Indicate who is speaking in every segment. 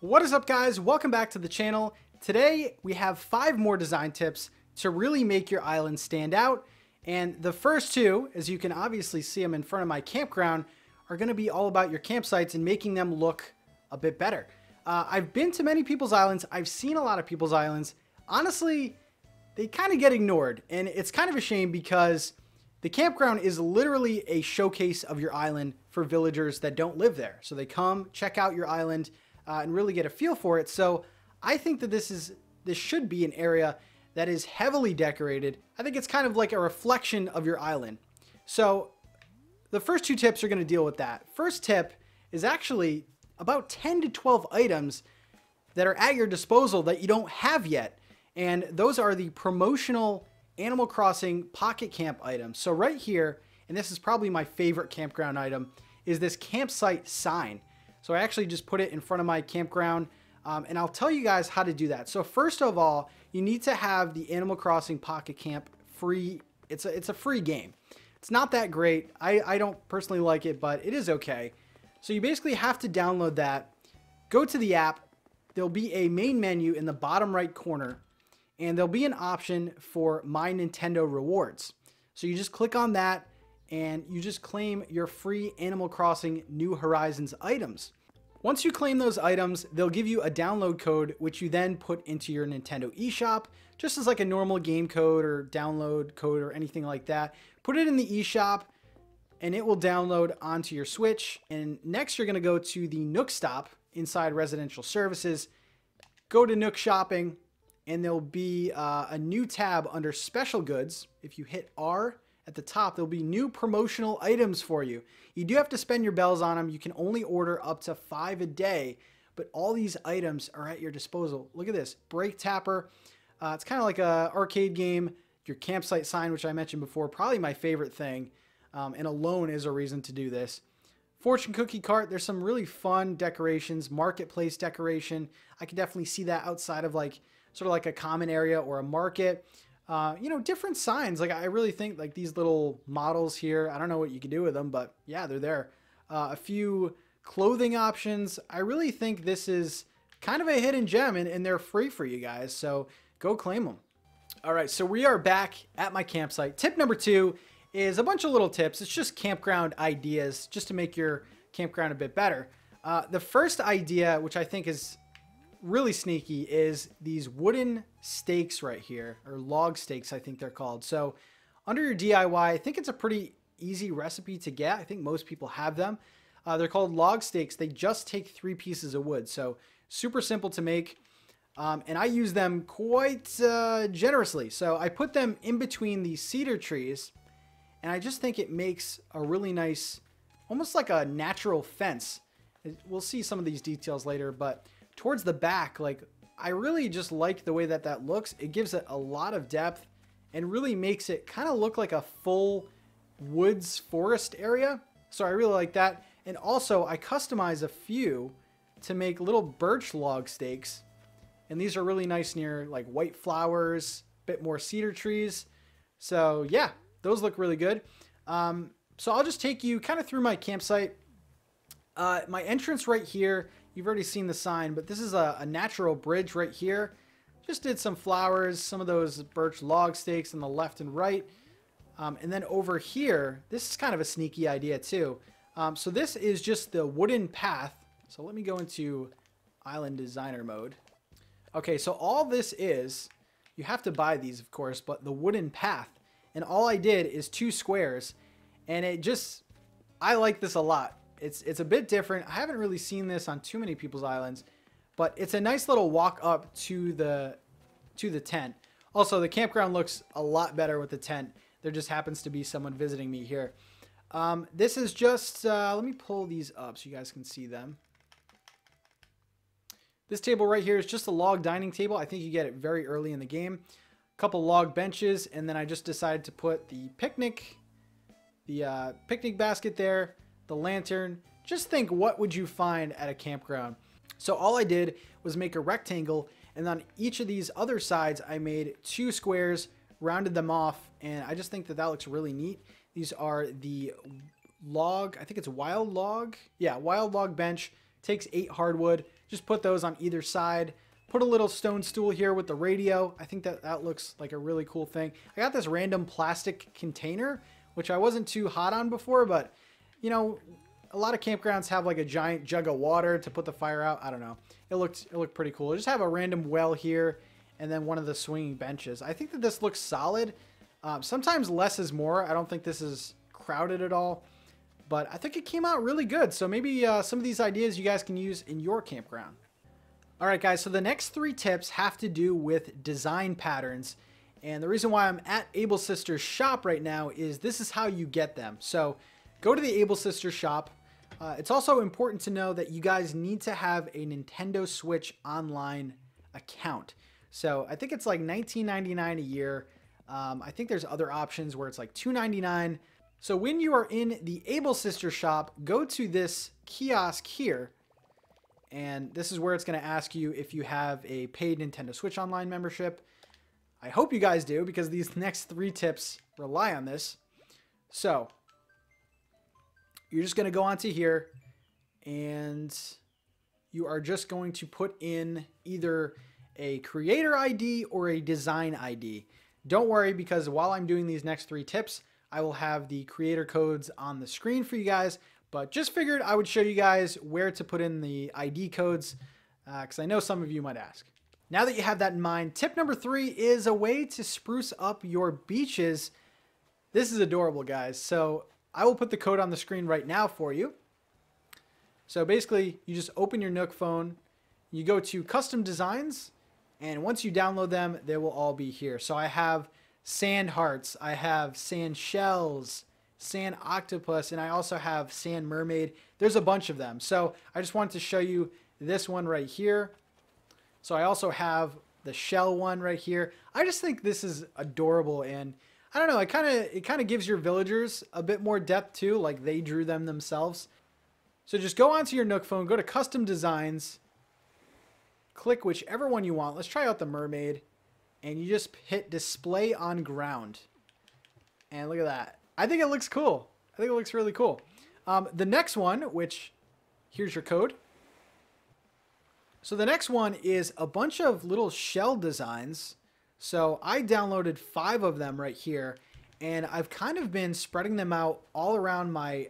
Speaker 1: What is up guys? Welcome back to the channel. Today we have five more design tips to really make your island stand out. And the first two, as you can obviously see them in front of my campground, are going to be all about your campsites and making them look a bit better. Uh, I've been to many people's islands. I've seen a lot of people's islands. Honestly, they kind of get ignored. And it's kind of a shame because the campground is literally a showcase of your island for villagers that don't live there. So they come, check out your island, uh, and really get a feel for it. So I think that this is this should be an area that is heavily decorated. I think it's kind of like a reflection of your island. So the first two tips are going to deal with that. First tip is actually about 10 to 12 items that are at your disposal that you don't have yet. And those are the promotional Animal Crossing Pocket Camp items. So right here, and this is probably my favorite campground item, is this campsite sign. So I actually just put it in front of my campground um, and I'll tell you guys how to do that. So first of all, you need to have the Animal Crossing Pocket Camp free. It's a, it's a free game. It's not that great. I, I don't personally like it, but it is okay. So you basically have to download that, go to the app. There'll be a main menu in the bottom right corner, and there'll be an option for My Nintendo Rewards. So you just click on that, and you just claim your free Animal Crossing New Horizons items. Once you claim those items, they'll give you a download code, which you then put into your Nintendo eShop, just as like a normal game code or download code or anything like that. Put it in the eShop, and it will download onto your Switch. And next, you're to go to the Nook Stop inside Residential Services. Go to Nook Shopping, and there'll be uh, a new tab under Special Goods. If you hit R, at the top, there'll be new promotional items for you. You do have to spend your bells on them. You can only order up to five a day, but all these items are at your disposal. Look at this, Brake Tapper. Uh, it's kind of like a arcade game. Your campsite sign, which I mentioned before, probably my favorite thing, um, and alone is a reason to do this. Fortune cookie cart, there's some really fun decorations, marketplace decoration. I can definitely see that outside of like sort of like a common area or a market. Uh, you know, different signs. Like I really think like these little models here, I don't know what you can do with them, but yeah, they're there. Uh, a few clothing options. I really think this is kind of a hidden gem and, and they're free for you guys. So go claim them. All right, so we are back at my campsite. Tip number two is a bunch of little tips. It's just campground ideas just to make your campground a bit better. Uh, the first idea, which I think is really sneaky is these wooden stakes right here, or log stakes, I think they're called. So under your DIY, I think it's a pretty easy recipe to get. I think most people have them. Uh, they're called log stakes. They just take three pieces of wood. So super simple to make. Um, and I use them quite uh, generously. So I put them in between these cedar trees. And I just think it makes a really nice, almost like a natural fence. We'll see some of these details later, but towards the back, like I really just like the way that that looks. It gives it a lot of depth and really makes it kind of look like a full woods forest area. So I really like that. And also I customize a few to make little birch log stakes. And these are really nice near like white flowers, a bit more cedar trees. So yeah, those look really good. Um, so I'll just take you kind of through my campsite. Uh, my entrance right here You've already seen the sign, but this is a, a natural bridge right here. Just did some flowers, some of those birch log stakes on the left and right. Um, and then over here, this is kind of a sneaky idea too. Um, so this is just the wooden path. So let me go into island designer mode. Okay, so all this is, you have to buy these of course, but the wooden path. And all I did is two squares and it just, I like this a lot. It's it's a bit different. I haven't really seen this on too many people's islands, but it's a nice little walk up to the to the tent. Also, the campground looks a lot better with the tent. There just happens to be someone visiting me here. Um, this is just, uh, let me pull these up so you guys can see them. This table right here is just a log dining table. I think you get it very early in the game. A couple log benches, and then I just decided to put the picnic, the uh, picnic basket there, the lantern. Just think what would you find at a campground? So all I did was make a rectangle and on each of these other sides I made two squares, rounded them off, and I just think that that looks really neat. These are the log, I think it's wild log. Yeah, wild log bench takes eight hardwood. Just put those on either side. Put a little stone stool here with the radio. I think that that looks like a really cool thing. I got this random plastic container, which I wasn't too hot on before, but you know, a lot of campgrounds have like a giant jug of water to put the fire out. I don't know. It looked it looked pretty cool. I just have a random well here and then one of the swinging benches. I think that this looks solid. Um, sometimes less is more. I don't think this is crowded at all, but I think it came out really good. So maybe uh, some of these ideas you guys can use in your campground. All right, guys, so the next three tips have to do with design patterns. And the reason why I'm at Able Sisters shop right now is this is how you get them. So go to the Able Sisters shop. Uh, it's also important to know that you guys need to have a Nintendo Switch online account. So I think it's like $19.99 a year. Um, I think there's other options where it's like $2.99. So when you are in the Able Sister shop, go to this kiosk here. And this is where it's going to ask you if you have a paid Nintendo Switch Online membership. I hope you guys do because these next three tips rely on this. So you're just going to go onto here and you are just going to put in either a creator ID or a design ID. Don't worry because while I'm doing these next three tips, I will have the creator codes on the screen for you guys, but just figured I would show you guys where to put in the ID codes because uh, I know some of you might ask. Now that you have that in mind, tip number three is a way to spruce up your beaches. This is adorable, guys. So I will put the code on the screen right now for you. So basically, you just open your Nook phone, you go to custom designs, and once you download them, they will all be here. So I have sand hearts, I have sand shells, sand octopus, and I also have sand mermaid. There's a bunch of them. So I just wanted to show you this one right here. So I also have the shell one right here. I just think this is adorable and I don't know, it kind of it kind of gives your villagers a bit more depth too, like they drew them themselves. So just go onto your Nook phone, go to custom designs, click whichever one you want. Let's try out the mermaid. And you just hit display on ground. And look at that. I think it looks cool. I think it looks really cool. Um, the next one, which here's your code. So the next one is a bunch of little shell designs. So I downloaded five of them right here. And I've kind of been spreading them out all around my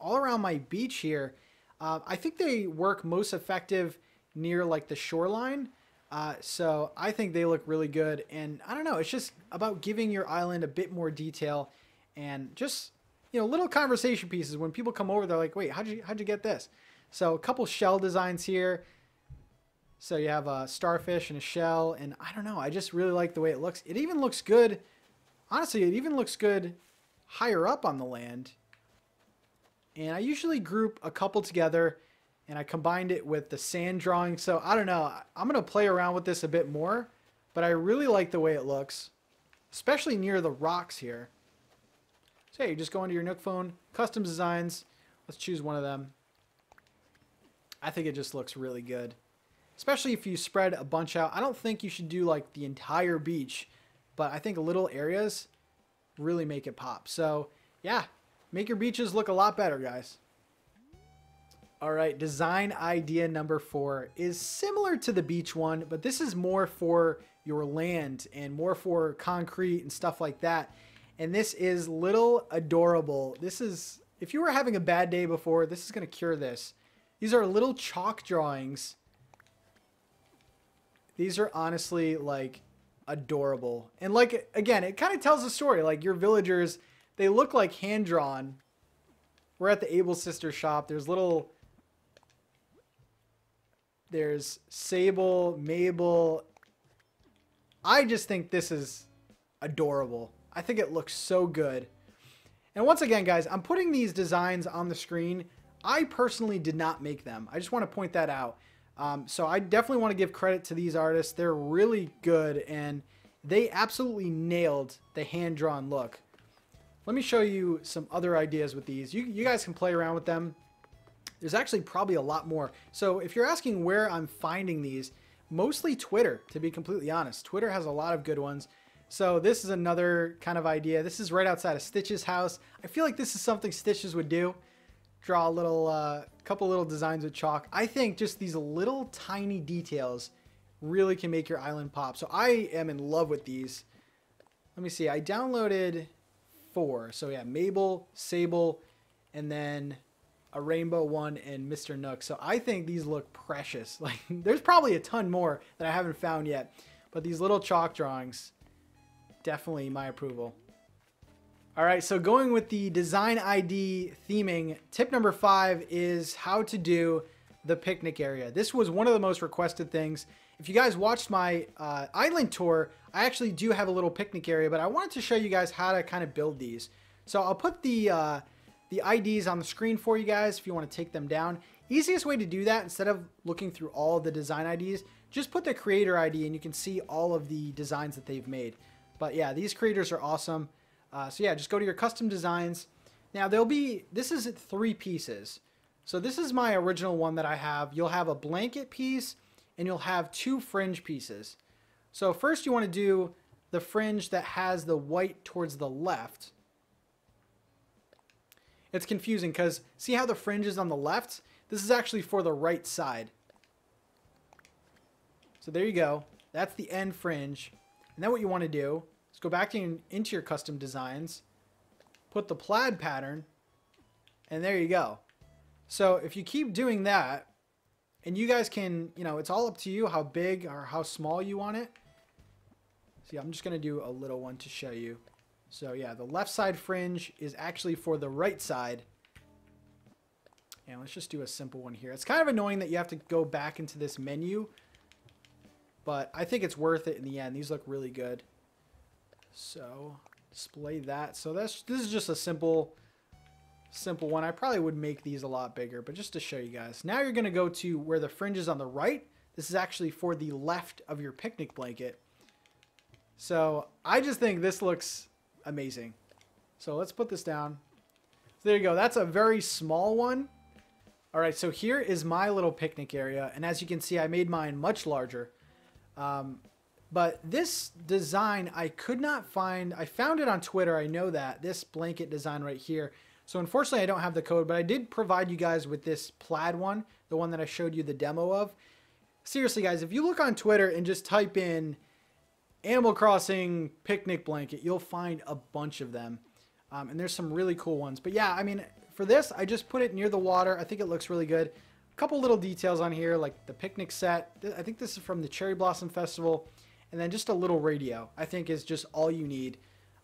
Speaker 1: all around my beach here. Uh, I think they work most effective near like the shoreline. Uh, so I think they look really good. And I don't know, it's just about giving your island a bit more detail and just, you know, little conversation pieces. When people come over, they're like, wait, how'd you, how'd you get this? So a couple shell designs here. So you have a starfish and a shell. And I don't know, I just really like the way it looks. It even looks good. Honestly, it even looks good higher up on the land. And I usually group a couple together and I combined it with the sand drawing. So I don't know. I'm going to play around with this a bit more, but I really like the way it looks, especially near the rocks here. So yeah, you just go into your Nook phone, custom designs. Let's choose one of them. I think it just looks really good, especially if you spread a bunch out. I don't think you should do like the entire beach, but I think little areas really make it pop. So yeah, make your beaches look a lot better, guys. All right, design idea number four is similar to the beach one, but this is more for your land and more for concrete and stuff like that. And this is little adorable. This is, if you were having a bad day before, this is to cure this. These are little chalk drawings. These are honestly like adorable. And like, again, it kind of tells a story. Like your villagers, they look like hand drawn. We're at the Able Sister shop. There's little there's Sable, Mabel. I just think this is adorable. I think it looks so good. And once again, guys, I'm putting these designs on the screen. I personally did not make them. I just want to point that out. Um, so I definitely want to give credit to these artists. They're really good and they absolutely nailed the hand-drawn look. Let me show you some other ideas with these. You, you guys can play around with them. There's actually probably a lot more. So if you're asking where I'm finding these, mostly Twitter, to be completely honest. Twitter has a lot of good ones. So this is another kind of idea. This is right outside of Stitch's house. I feel like this is something Stitches would do. Draw a little, uh, couple little designs with chalk. I think just these little tiny details really can make your island pop. So I am in love with these. Let me see. I downloaded four. So yeah, Mabel, Sable, and then a rainbow one and Mr. Nook. So I think these look precious. Like there's probably a ton more that I haven't found yet, but these little chalk drawings, definitely my approval. All right, so going with the design ID theming, tip number five is how to do the picnic area. This was one of the most requested things. If you guys watched my uh, island tour, I actually do have a little picnic area, but I wanted to show you guys how to kind of build these. So I'll put the uh, the IDs on the screen for you guys if you want to take them down. Easiest way to do that, instead of looking through all the design IDs, just put the creator ID and you can see all of the designs that they've made. But yeah, these creators are awesome. Uh, so yeah, just go to your custom designs. Now there'll be, this is three pieces. So this is my original one that I have. You'll have a blanket piece and you'll have two fringe pieces. So first you want to do the fringe that has the white towards the left. It's confusing because see how the fringe is on the left? This is actually for the right side. So there you go. That's the end fringe. And then what you want to do is go back in, into your custom designs, put the plaid pattern, and there you go. So if you keep doing that, and you guys can, you know, it's all up to you how big or how small you want it. See, I'm just going to do a little one to show you. So yeah, the left side fringe is actually for the right side. And let's just do a simple one here. It's kind of annoying that you have to go back into this menu. But I think it's worth it in the end. These look really good. So display that. So that's this is just a simple simple one. I probably would make these a lot bigger, but just to show you guys. Now you're to go to where the fringe is on the right. This is actually for the left of your picnic blanket. So I just think this looks amazing. So let's put this down. So there you go. That's a very small one. All right, so here is my little picnic area. And as you can see, I made mine much larger. Um, but this design, I could not find. I found it on Twitter. I know that. This blanket design right here. So unfortunately, I don't have the code, but I did provide you guys with this plaid one, the one that I showed you the demo of. Seriously, guys, if you look on Twitter and just type in Animal Crossing picnic blanket. You'll find a bunch of them. Um, and there's some really cool ones. But yeah, I mean, for this, I just put it near the water. I think it looks really good. A couple little details on here, like the picnic set. I think this is from the Cherry Blossom Festival. And then just a little radio, I think is just all you need.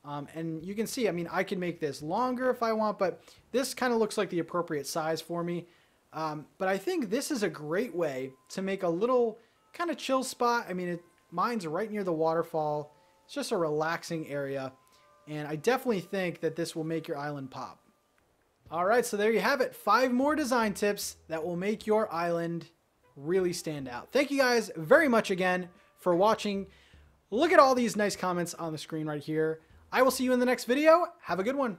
Speaker 1: Um, and you can see, I mean, I can make this longer if I want, but this kind of looks like the appropriate size for me. Um, but I think this is a great way to make a little kind of chill spot. I mean, it, Mine's right near the waterfall. It's just a relaxing area. And I definitely think that this will make your island pop. All right, so there you have it. Five more design tips that will make your island really stand out. Thank you guys very much again for watching. Look at all these nice comments on the screen right here. I will see you in the next video. Have a good one.